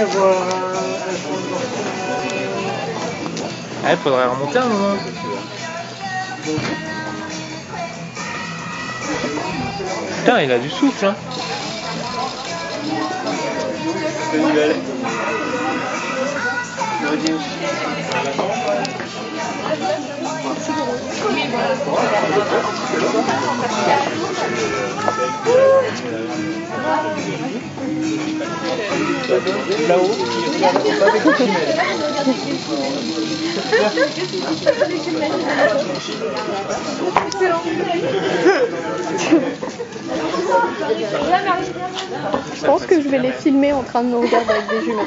Ah, il faudrait remonter un moment. Putain, il a du souffle, hein. Là-haut. Je pense que je vais les filmer en train de nous regarder avec des jumelles.